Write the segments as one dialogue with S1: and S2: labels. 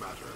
S1: matter.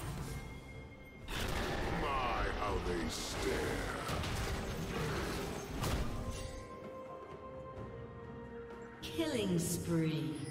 S2: Killing spree.